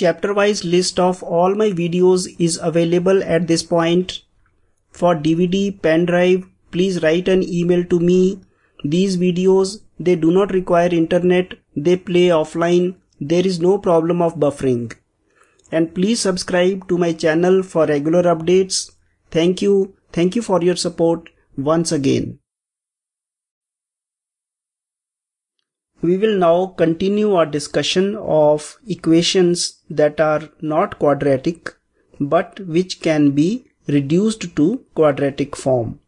chapter wise list of all my videos is available at this point. For DVD, pen drive, please write an email to me. These videos, they do not require internet, they play offline, there is no problem of buffering. And please subscribe to my channel for regular updates. Thank you. Thank you for your support once again. We will now continue our discussion of equations that are not quadratic but which can be reduced to quadratic form.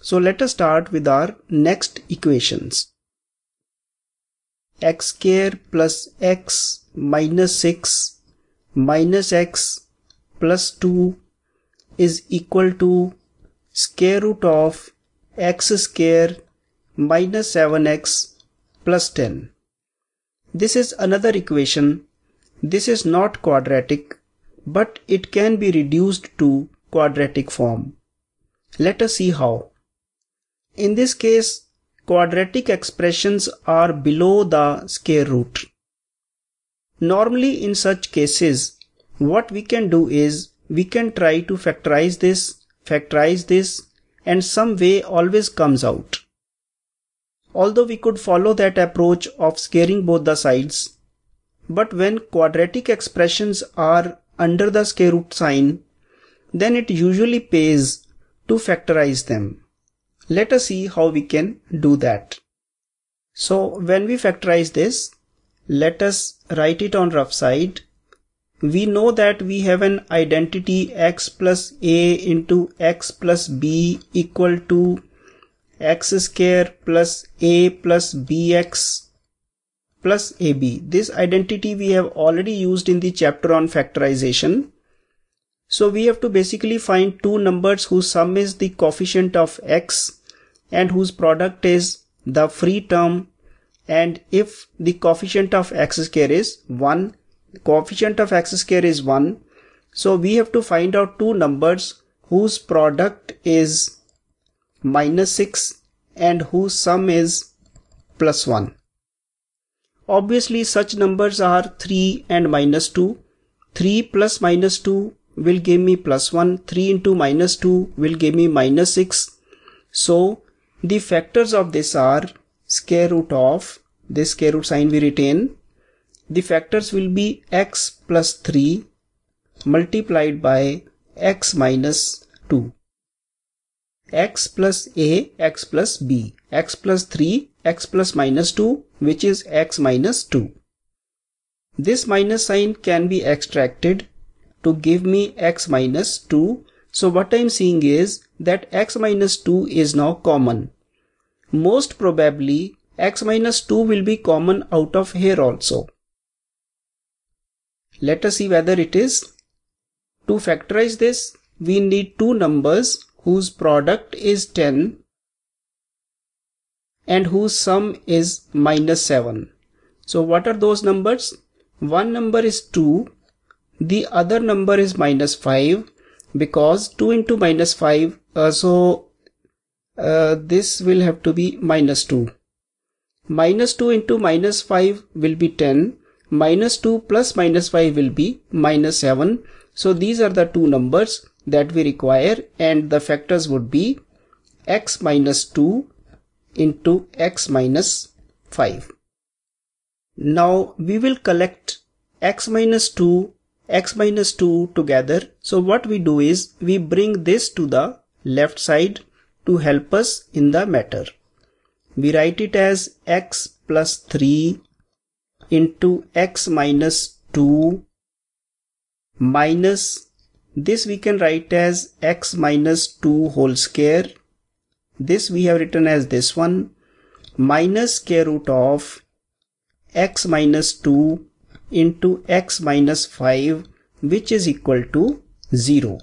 So let us start with our next equations. x square plus x minus 6 minus x plus 2 is equal to square root of x square minus 7x plus 10. This is another equation. This is not quadratic, but it can be reduced to quadratic form. Let us see how. In this case, quadratic expressions are below the square root. Normally in such cases, what we can do is we can try to factorize this, factorize this and some way always comes out. Although we could follow that approach of squaring both the sides, but when quadratic expressions are under the square root sign, then it usually pays to factorize them. Let us see how we can do that. So when we factorize this, let us write it on rough side we know that we have an identity x plus a into x plus b equal to x square plus a plus bx plus ab. This identity we have already used in the chapter on factorization. So we have to basically find two numbers whose sum is the coefficient of x and whose product is the free term and if the coefficient of x square is 1 coefficient of x square is 1. So we have to find out two numbers whose product is minus 6 and whose sum is plus 1. Obviously such numbers are 3 and minus 2. 3 plus minus 2 will give me plus 1. 3 into minus 2 will give me minus 6. So the factors of this are square root of this square root sign we retain the factors will be x plus 3 multiplied by x minus 2 x plus a x plus b x plus 3 x plus minus 2 which is x minus 2 this minus sign can be extracted to give me x minus 2 so what I am seeing is that x minus 2 is now common. Most probably x minus 2 will be common out of here also. Let us see whether it is. To factorize this, we need two numbers whose product is 10 and whose sum is minus 7. So what are those numbers? One number is 2, the other number is minus 5 because 2 into minus 5, uh, so uh, this will have to be minus 2. Minus 2 into minus 5 will be 10 minus 2 plus minus 5 will be minus 7. So these are the two numbers that we require and the factors would be x minus 2 into x minus 5. Now we will collect x minus 2, x minus 2 together. So what we do is we bring this to the left side to help us in the matter. We write it as x plus 3 into x minus 2 minus this we can write as x minus 2 whole square. This we have written as this one minus square root of x minus 2 into x minus 5 which is equal to 0.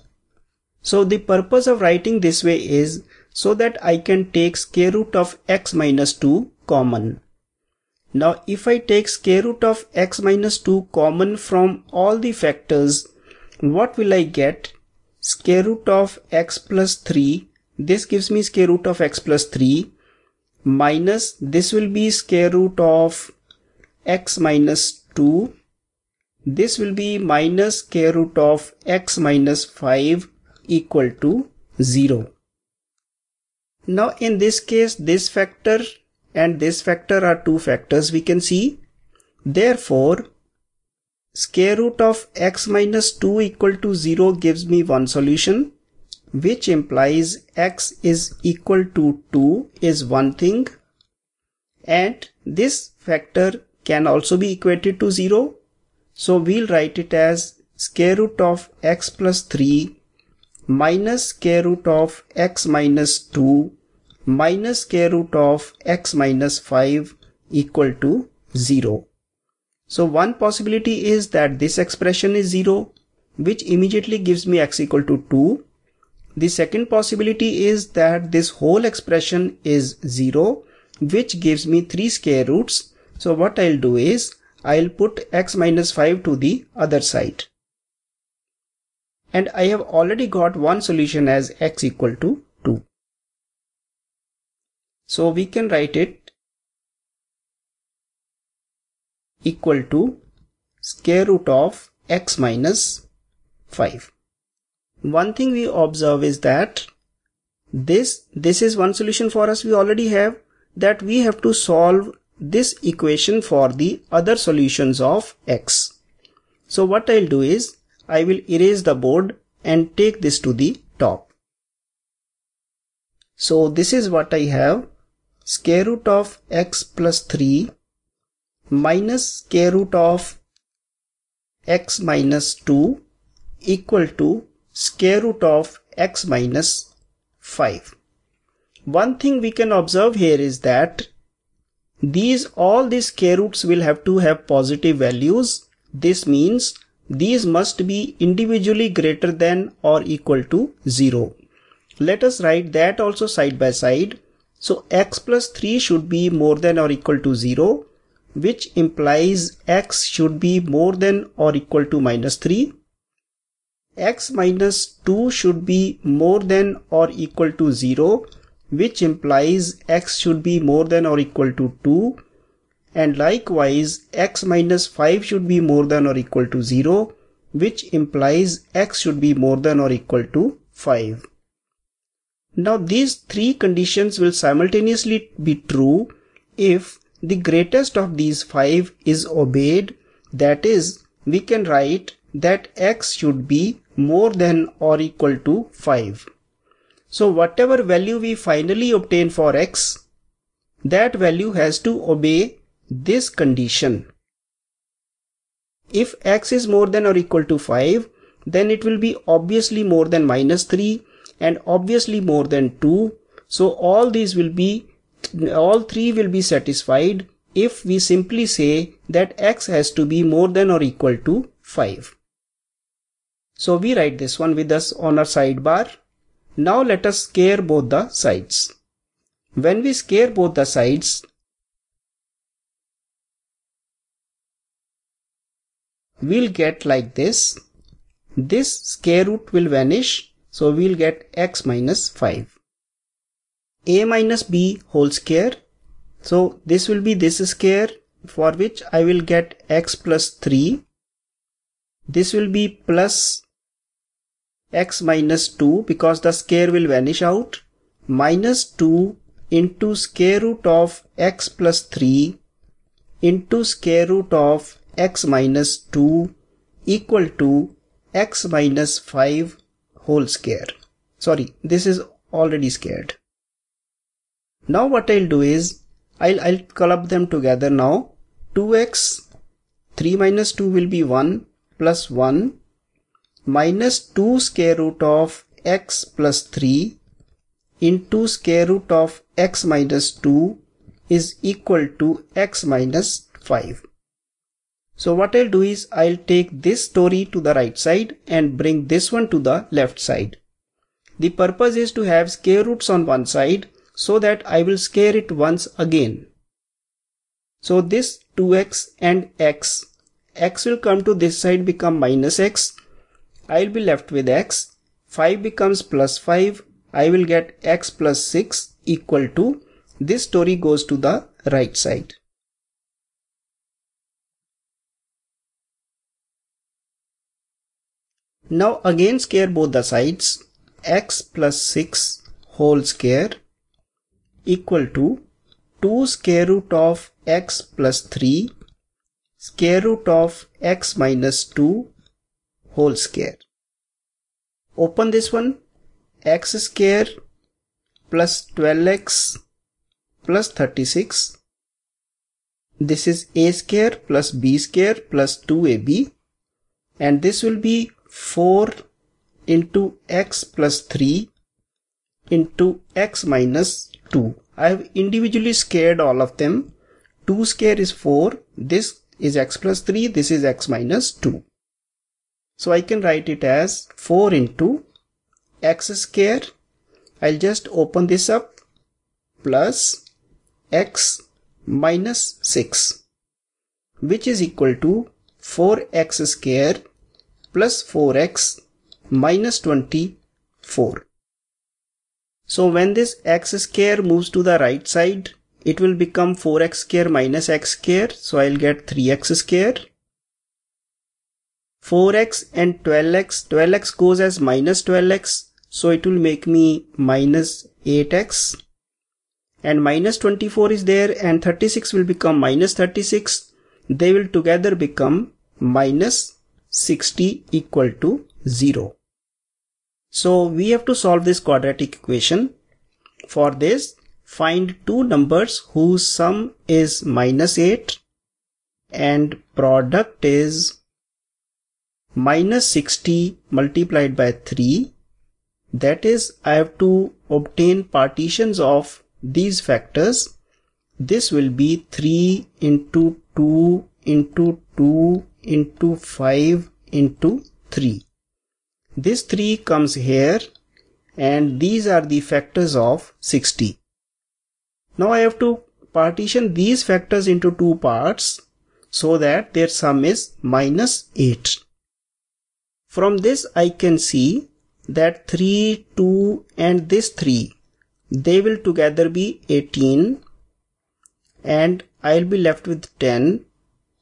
So the purpose of writing this way is so that I can take square root of x minus 2 common. Now if I take square root of x minus 2 common from all the factors, what will I get? Square root of x plus 3. This gives me square root of x plus 3 minus this will be square root of x minus 2. this will be minus square root of x minus 5 equal to 0. Now in this case this factor and this factor are two factors we can see. Therefore square root of x minus 2 equal to 0 gives me one solution which implies x is equal to 2 is one thing and this factor can also be equated to 0 so we'll write it as square root of x plus 3 minus square root of x minus 2 minus square root of x minus 5 equal to 0. So one possibility is that this expression is 0 which immediately gives me x equal to 2. The second possibility is that this whole expression is 0 which gives me 3 square roots. So what I'll do is I'll put x minus 5 to the other side. And I have already got one solution as x equal to 2. So we can write it equal to square root of x minus 5. One thing we observe is that this, this is one solution for us we already have that we have to solve this equation for the other solutions of x. So what I'll do is I will erase the board and take this to the top. So this is what I have square root of x plus 3 minus square root of x minus 2 equal to square root of x minus 5. One thing we can observe here is that these all these square roots will have to have positive values. This means these must be individually greater than or equal to 0. Let us write that also side by side. So x plus 3 should be more than or equal to 0 which implies x should be more than or equal to minus 3. x minus 2 should be more than or equal to 0 which implies x should be more than or equal to 2 and likewise x minus 5 should be more than or equal to 0 which implies x should be more than or equal to 5. Now these three conditions will simultaneously be true if the greatest of these 5 is obeyed that is we can write that x should be more than or equal to 5. So whatever value we finally obtain for x, that value has to obey this condition. If x is more than or equal to 5, then it will be obviously more than minus 3 and obviously more than 2. So all these will be, all three will be satisfied if we simply say that x has to be more than or equal to 5. So we write this one with us on our sidebar. Now let us square both the sides. When we square both the sides, we'll get like this. This square root will vanish, so we'll get x minus 5. A minus b whole square. So this will be this square for which I will get x plus 3. This will be plus x minus 2 because the square will vanish out minus 2 into square root of x plus 3 into square root of x minus 2 equal to x minus 5 whole square. Sorry, this is already squared. Now what I'll do is I'll, I'll club them together now. 2x 3 minus 2 will be 1 plus 1 minus 2 square root of x plus 3 into square root of x minus 2 is equal to x minus 5. So what I'll do is I'll take this story to the right side and bring this one to the left side. The purpose is to have square roots on one side so that I will square it once again. So this 2x and x, x will come to this side become minus x I'll be left with x. 5 becomes plus 5. I will get x plus 6 equal to this story goes to the right side. Now again square both the sides x plus 6 whole square equal to 2 square root of x plus 3 square root of x minus 2 whole square. Open this one. X square plus 12x plus 36 this is a square plus b square plus 2ab and this will be 4 into x plus 3 into x minus 2. I have individually squared all of them. 2 square is 4. This is x plus 3. This is x minus 2. So I can write it as 4 into x square. I'll just open this up plus x minus 6 which is equal to 4x square plus 4x minus 24. So when this x square moves to the right side, it will become 4x square minus x square. So I'll get 3x square. 4x and 12x, 12x goes as minus 12x. So it will make me minus 8x and minus 24 is there and 36 will become minus 36 they will together become minus 60 equal to 0 so we have to solve this quadratic equation. For this find two numbers whose sum is minus 8 and product is minus 60 multiplied by 3 that is I have to obtain partitions of these factors, this will be 3 into 2 into 2 into 5 into 3. This 3 comes here and these are the factors of 60. Now I have to partition these factors into two parts so that their sum is minus 8. From this I can see that 3, 2 and this 3 they will together be 18 and I'll be left with 10.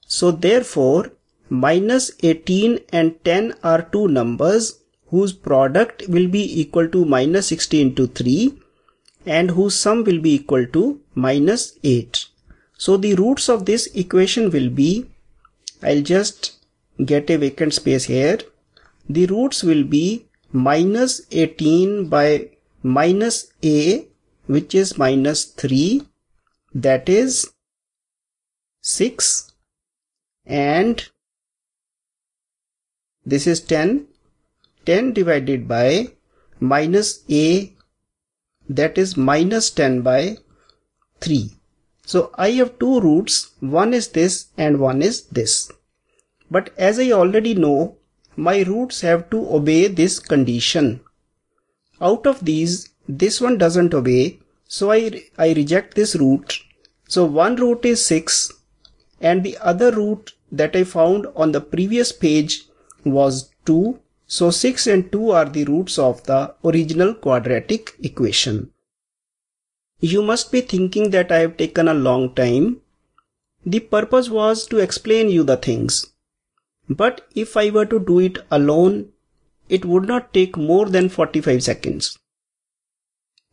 So therefore minus 18 and 10 are two numbers whose product will be equal to minus 60 into 3 and whose sum will be equal to minus 8. So the roots of this equation will be, I'll just get a vacant space here. The roots will be minus 18 by minus a which is minus 3 that is 6 and this is 10 10 divided by minus a that is minus 10 by 3 so I have two roots. One is this and one is this. But as I already know my roots have to obey this condition. Out of these, this one doesn't obey, so I, I reject this root. So one root is 6 and the other root that I found on the previous page was 2. So 6 and 2 are the roots of the original quadratic equation. You must be thinking that I have taken a long time. The purpose was to explain you the things. But if I were to do it alone, it would not take more than 45 seconds.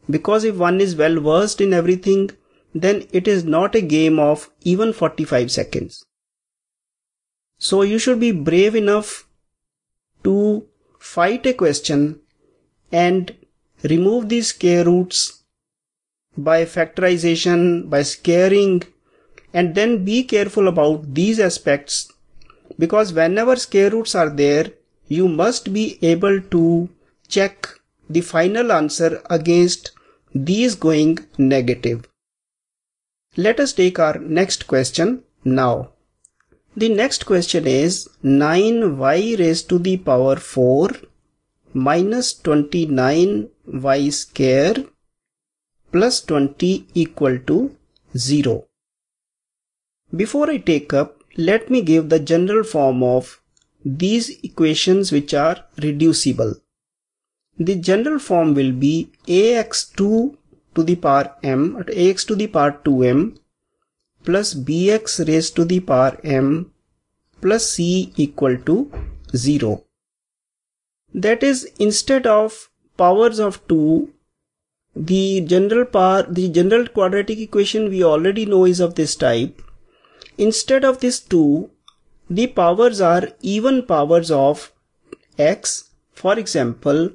Because if one is well versed in everything, then it is not a game of even 45 seconds. So you should be brave enough to fight a question and remove these square roots by factorization, by squaring, and then be careful about these aspects because whenever square roots are there, you must be able to check the final answer against these going negative. Let us take our next question now. The next question is 9y raised to the power 4 minus 29y square plus 20 equal to 0. Before I take up, let me give the general form of these equations which are reducible. The general form will be ax2 to the power m ax to the power 2m plus bx raised to the power m plus c equal to 0. That is, instead of powers of 2, the general power, the general quadratic equation we already know is of this type. Instead of this 2, the powers are even powers of x. For example,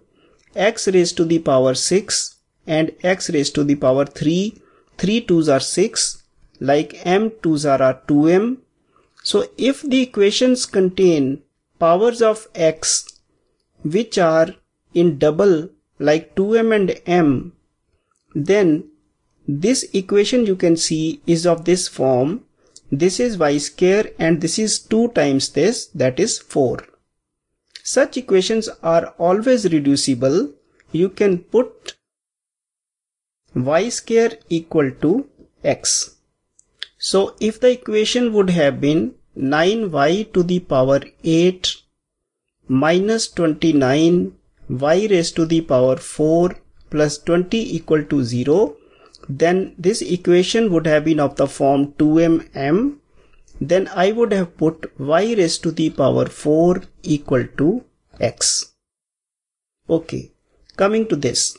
x raised to the power 6 and x raised to the power 3. 3 2s are 6, like m 2s are 2m. So if the equations contain powers of x which are in double like 2m and m, then this equation you can see is of this form. This is y square and this is 2 times this that is 4. Such equations are always reducible. You can put y square equal to x. So if the equation would have been 9y to the power 8 minus 29 y raised to the power 4 plus 20 equal to 0 then this equation would have been of the form 2mm then I would have put y raised to the power 4 equal to x. Okay, coming to this.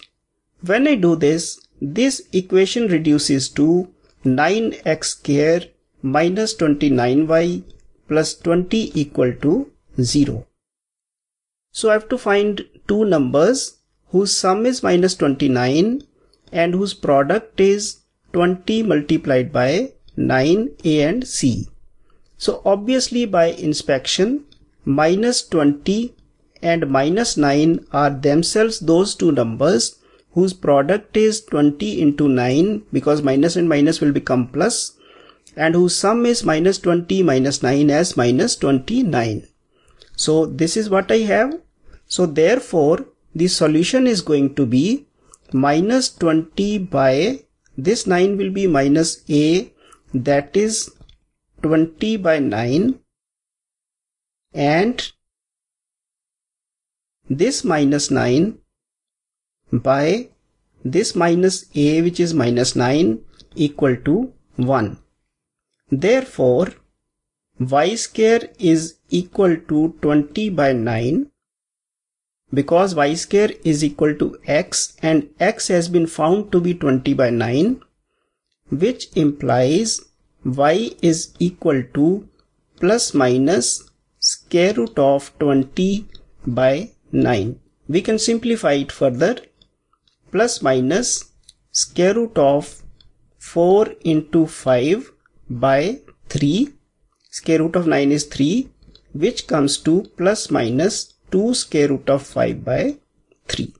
When I do this, this equation reduces to 9x square minus 29y plus 20 equal to 0. So I have to find two numbers whose sum is minus 29 and whose product is 20 multiplied by 9 a and c. So obviously by inspection minus 20 and minus 9 are themselves those two numbers whose product is 20 into 9 because minus and minus will become plus and whose sum is minus 20 minus 9 as minus 29. So this is what I have. So therefore the solution is going to be minus 20 by this 9 will be minus a that is 20 by 9 and this minus 9 by this minus a which is minus 9 equal to 1. Therefore, y square is equal to 20 by 9 because y square is equal to x and x has been found to be 20 by 9 which implies y is equal to plus minus square root of 20 by 9. We can simplify it further plus minus square root of 4 into 5 by 3 square root of 9 is 3 which comes to plus minus 2 square root of 5 by 3.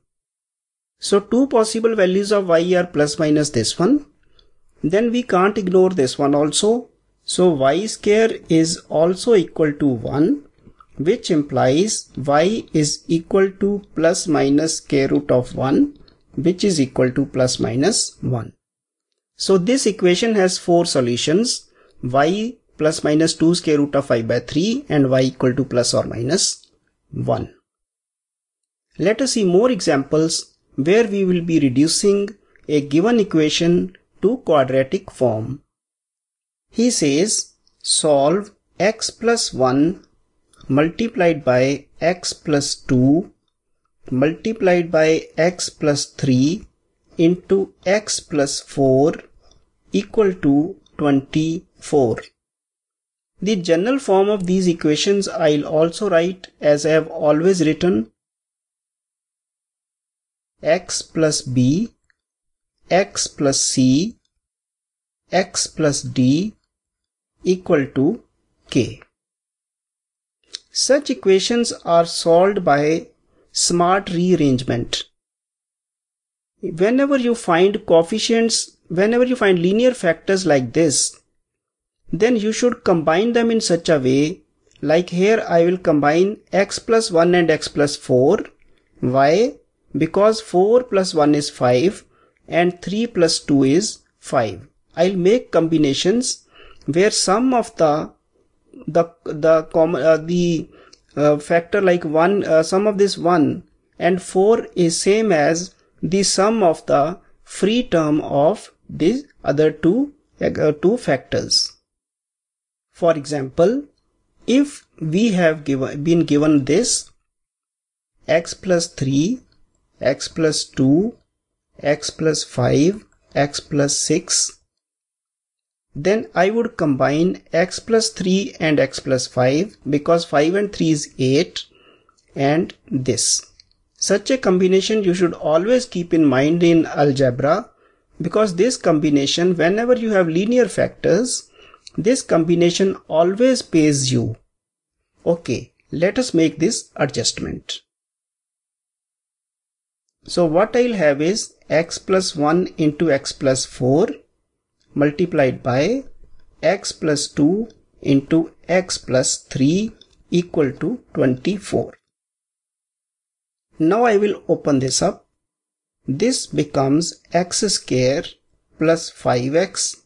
So two possible values of y are plus minus this one. Then we can't ignore this one also. So y square is also equal to 1 which implies y is equal to plus minus square root of 1 which is equal to plus minus 1. So this equation has four solutions y plus minus 2 square root of 5 by 3 and y equal to plus or minus 1. Let us see more examples where we will be reducing a given equation to quadratic form. He says solve x plus 1 multiplied by x plus 2 multiplied by x plus 3 into x plus 4 equal to 24. The general form of these equations I'll also write as I have always written x plus b, x plus c, x plus d equal to k. Such equations are solved by smart rearrangement. Whenever you find coefficients, whenever you find linear factors like this, then you should combine them in such a way like here I will combine x plus 1 and x plus 4. Why? Because 4 plus 1 is 5 and 3 plus 2 is 5. I'll make combinations where sum of the the the uh, the uh, factor like 1 uh, sum of this 1 and 4 is same as the sum of the free term of these other two uh, two factors for example if we have given been given this x plus 3, x plus 2, x plus 5, x plus 6. Then I would combine x plus 3 and x plus 5 because 5 and 3 is 8 and this. Such a combination you should always keep in mind in algebra because this combination whenever you have linear factors this combination always pays you. Okay, let us make this adjustment. So what I'll have is x plus 1 into x plus 4 multiplied by x plus 2 into x plus 3 equal to 24. Now I will open this up. This becomes x square plus 5x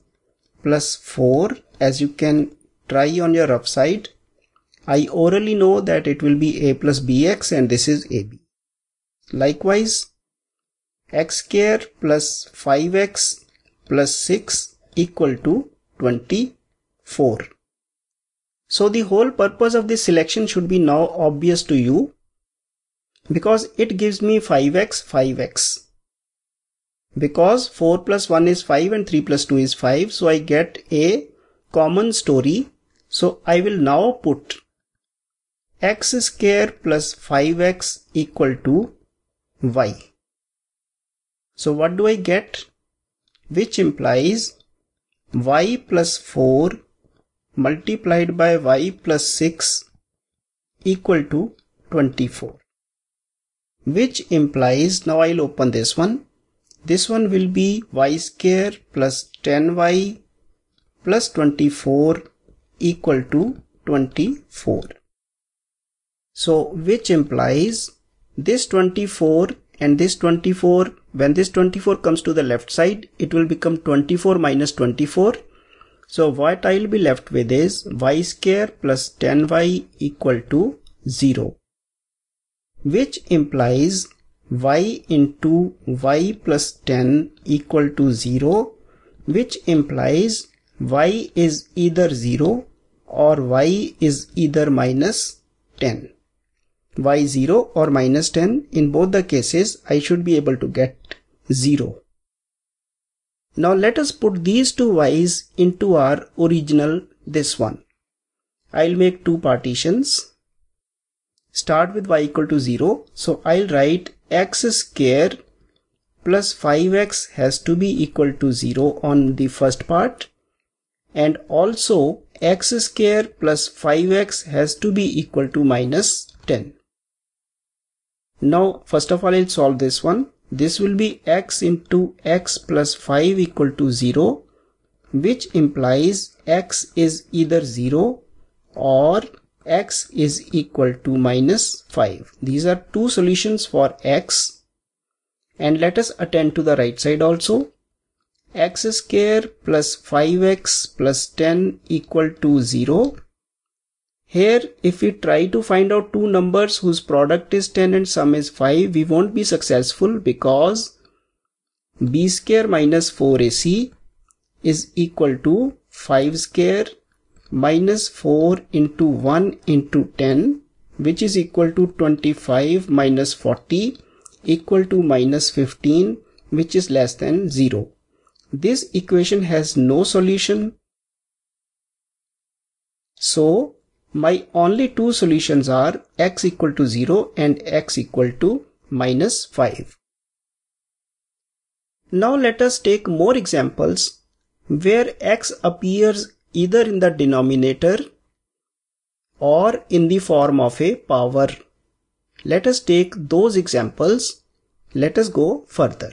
plus 4 as you can try on your rough side. I orally know that it will be a plus bx and this is ab. Likewise, x square plus 5x plus 6 equal to 24. So the whole purpose of this selection should be now obvious to you because it gives me 5x 5x. Because 4 plus 1 is 5 and 3 plus 2 is 5 so I get a common story. So I will now put x square plus 5x equal to y. So what do I get? Which implies y plus 4 multiplied by y plus 6 equal to 24 which implies now I'll open this one this one will be y square plus 10y plus 24 equal to 24. So which implies this 24 and this 24 when this 24 comes to the left side it will become 24 minus 24 so what I'll be left with is y square plus 10y equal to 0 which implies y into y plus 10 equal to 0 which implies y is either 0 or y is either minus 10 y 0 or minus 10 in both the cases I should be able to get 0 now let us put these two y's into our original this one. I'll make two partitions. Start with y equal to 0 so I'll write x square plus 5x has to be equal to 0 on the first part. And also x square plus 5x has to be equal to minus 10. Now first of all I'll solve this one. This will be x into x plus 5 equal to 0 which implies x is either 0 or x is equal to minus 5. These are two solutions for x and let us attend to the right side also x square plus 5x plus 10 equal to 0. Here if we try to find out two numbers whose product is 10 and sum is 5 we won't be successful because b square minus 4ac is equal to 5 square minus 4 into 1 into 10 which is equal to 25 minus 40 equal to minus 15 which is less than 0. This equation has no solution. So my only two solutions are x equal to 0 and x equal to minus 5. Now let us take more examples where x appears either in the denominator or in the form of a power. Let us take those examples. Let us go further.